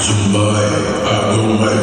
Tonight I will make